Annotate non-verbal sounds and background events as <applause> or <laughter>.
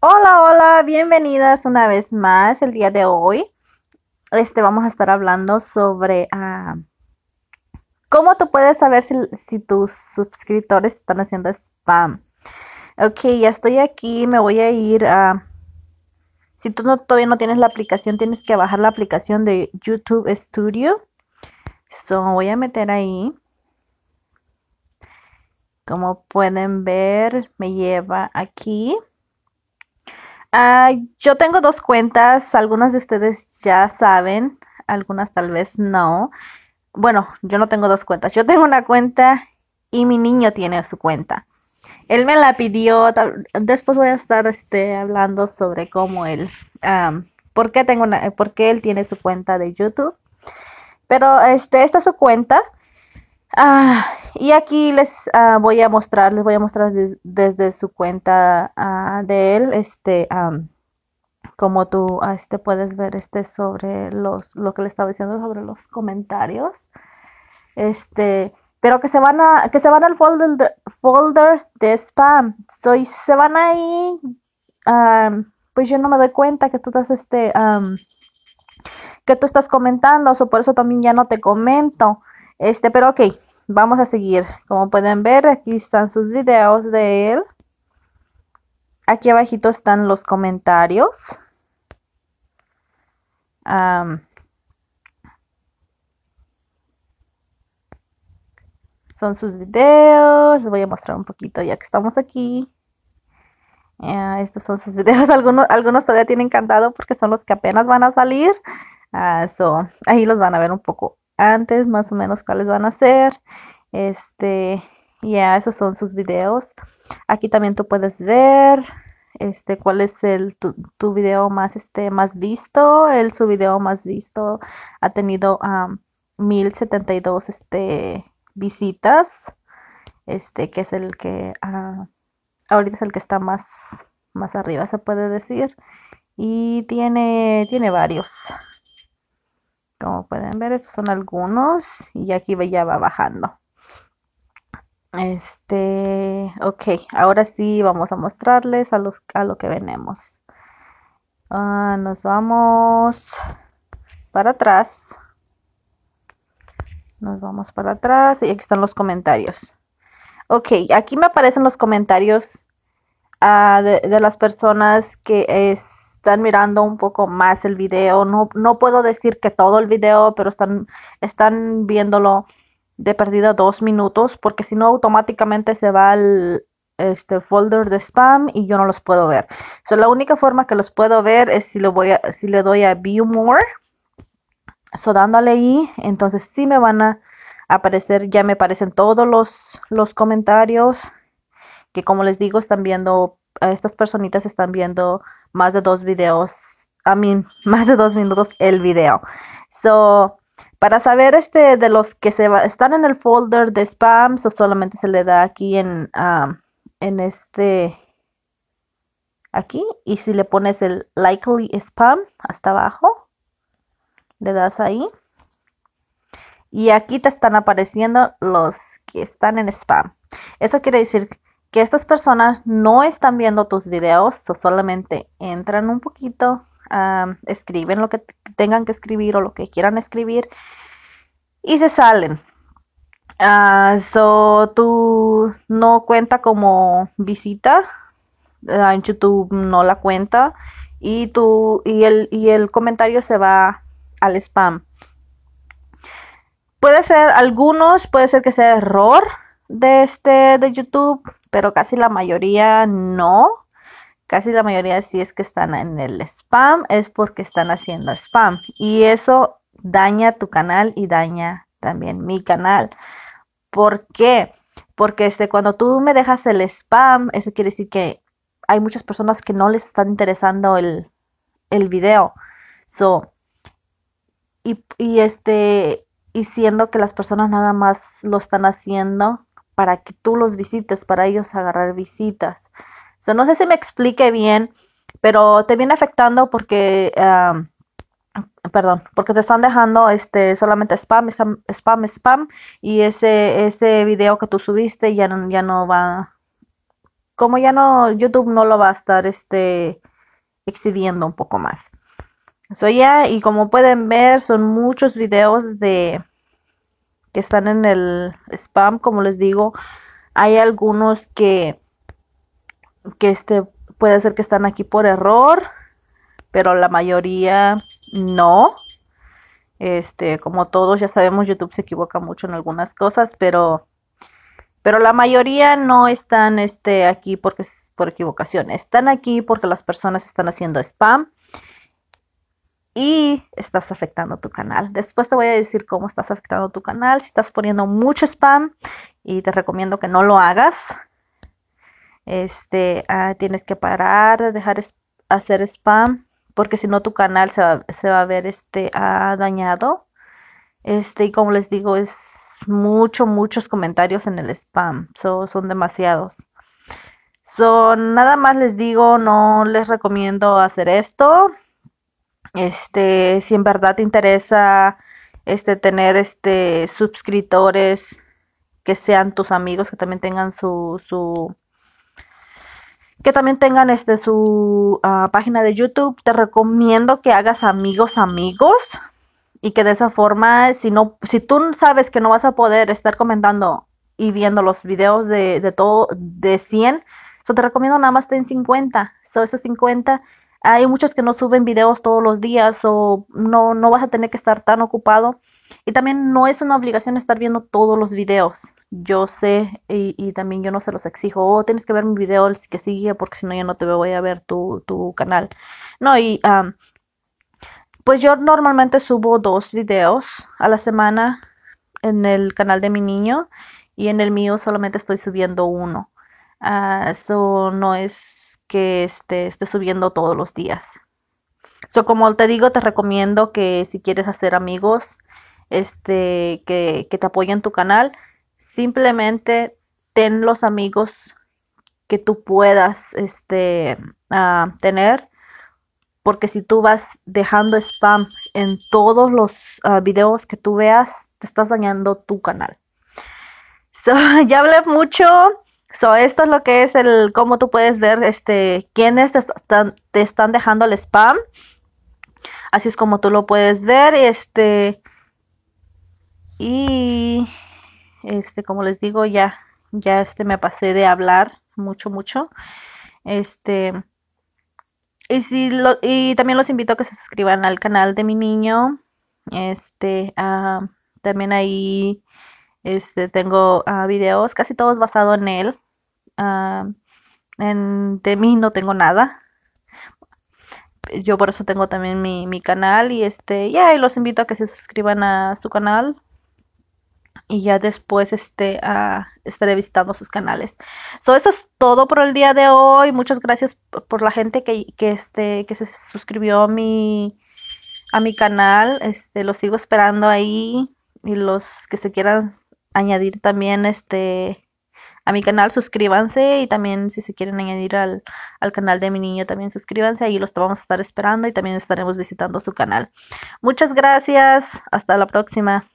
Hola, hola, bienvenidas una vez más el día de hoy. Este vamos a estar hablando sobre ah, cómo tú puedes saber si, tus suscriptores están haciendo spam. Ok, ya estoy aquí, me voy a ir a... Si tú no, todavía no tienes la aplicación, tienes que bajar la aplicación de YouTube Studio. So, voy a meter ahí. Como pueden ver, me lleva aquí. Yo tengo dos cuentas, algunas de ustedes ya saben, algunas tal vez no. Bueno, yo no tengo dos cuentas, yo tengo una cuenta y mi niño tiene su cuenta. Él me la pidió, después voy a estar este, hablando sobre cómo él, por qué tengo una, por qué él tiene su cuenta de YouTube. Pero este, esta es su cuenta. Ah, y aquí les ah, voy a mostrar, les voy a mostrar desde su cuenta ah, de él, este, como tú este, puedes ver este sobre los, lo que le estaba diciendo sobre los comentarios. Este, pero que se van a, que se van al folder de, folder de spam. soy se van ahí, pues yo no me doy cuenta que tú estás este, que tú estás comentando, o por eso también ya no te comento. Este, pero ok, vamos a seguir. Como pueden ver, aquí están sus videos de él. Aquí abajito están los comentarios. son sus videos. Les voy a mostrar un poquito ya que estamos aquí. estos son sus <laughs> videos. Algunos, algunos todavía tienen cantado porque son los que apenas van a salir. Uh, ahí los van a ver un poco antes, más o menos cuáles van a ser. Este, ya, esos son sus videos. Aquí también tú puedes ver este cuál es el tu, video más este más visto. El su video más visto ha tenido um, 1072 este visitas. Este que es el que uh, ahorita es el que está más más arriba se puede decir y tiene tiene varios como pueden ver, estos son algunos y aquí ya va bajando. Este, ok, ahora sí vamos a mostrarles a, los, a lo que venemos. Ah, nos vamos para atrás. Nos vamos para atrás y aquí están los comentarios. Ok, aquí me aparecen los comentarios ah, de, las personas que es están mirando un poco más el video. No, no puedo decir que todo el video, pero están, están viéndolo de perdida dos minutos, porque si no automáticamente se va al este folder de spam y yo no los puedo ver. So, la única forma que los puedo ver es si, lo voy si le doy a View More. So, dándole ahí, entonces sí me van a aparecer, ya me aparecen todos los, los comentarios que como les digo están viendo estas personitas están viendo más de dos videos, a mí, <laughs> más de dos minutos el video. So, para saber este de los que se están en el folder de spam, solamente se le da aquí en, en este, aquí, y si le pones el likely spam hasta abajo, le das ahí. Y aquí te están apareciendo los que están en spam. Eso quiere decir que estas personas no están viendo tus videos o solamente entran un poquito, escriben lo que tengan que escribir o lo que quieran escribir y se salen. Uh, so, tú no cuenta como visita, ah, en YouTube no la cuenta y, tú, y, el, y el comentario se va al spam. Puede ser algunos, puede ser que sea error de este de YouTube, pero casi la mayoría no. Casi la mayoría si es que están en el spam es porque están haciendo spam y eso daña tu canal y daña también mi canal. ¿Por qué? Porque este, cuando tú me dejas el spam, eso quiere decir que hay muchas personas que no les están interesando el, el video. So, y, y este, y siendo que las personas nada más lo están haciendo para que tú los visites, para ellos agarrar visitas. no sé si me explique bien, pero te viene afectando porque, perdón, porque te están dejando este solamente spam, spam, spam, y ese, ese video que tú subiste ya no, ya no va, como ya no, YouTube no lo va a estar este, exhibiendo un poco más. So ya, y como pueden ver, son muchos videos de que están en el spam, como les digo. Hay algunos que, que este, puede ser que están aquí por error, pero la mayoría no. Este, como todos ya sabemos, YouTube se equivoca mucho en algunas cosas, pero pero la mayoría no están este, aquí porque por equivocación. Están aquí porque las personas están haciendo spam y estás afectando tu canal. Después te voy a decir cómo estás afectando tu canal. Si estás poniendo mucho spam y te recomiendo que no lo hagas. Este, ah, tienes que parar de dejar hacer spam porque si no tu canal se va, a ver este, ah, dañado. Este, y como les digo, es mucho, muchos comentarios en el spam. son demasiados. son nada más les digo, no les recomiendo hacer esto. Este, si en verdad te interesa este tener este suscriptores que sean tus amigos, que también tengan su, su que también tengan este su ah, página de YouTube, te recomiendo que hagas amigos amigos y que de esa forma, si no, si tú sabes que no vas a poder estar comentando y viendo los videos de, de todo, de 100, so te recomiendo nada más ten 50. So, esos 50, hay muchos que no suben videos todos los días o no, no vas a tener que estar tan ocupado. Y también no es una obligación estar viendo todos los videos. Yo sé y, también yo no se los exijo. Oh, tienes que ver mi video el que sigue porque si no yo no te voy a ver tu, tu canal. No, y pues yo normalmente subo dos videos a la semana en el canal de mi niño y en el mío solamente estoy subiendo uno. Eso ah, no es que esté, esté subiendo todos los días. So, como te digo, te recomiendo que si quieres hacer amigos, este, que, te apoyen tu canal, simplemente ten los amigos que tú puedas este, ah, tener porque si tú vas dejando spam en todos los ah, videos que tú veas, te estás dañando tu canal. <laughs> ya hablé mucho. So, esto es lo que es el cómo tú puedes ver este quiénes te están, te están dejando el spam. Así es como tú lo puedes ver. Este. Y este, como les digo, ya, ya este me pasé de hablar mucho, mucho. Este. Y, si lo, y también los invito a que se suscriban al canal de mi niño. Este, ah, también ahí este, tengo uh, videos, casi todos basados en él. Ah, en, de mí no tengo nada. Yo por eso tengo también mi, mi canal y este, ya, y los invito a que se suscriban a su canal y ya después este, estaré visitando sus canales. So, eso es todo por el día de hoy. Muchas gracias por la gente que, que, este, que se suscribió a mi, a mi canal. Este, los sigo esperando ahí. Y los que se quieran añadir también este, a mi canal, suscríbanse. Y también si se quieren añadir al, al canal de mi niño, también suscríbanse. Ahí los vamos a estar esperando y también estaremos visitando su canal. Muchas gracias. Hasta la próxima.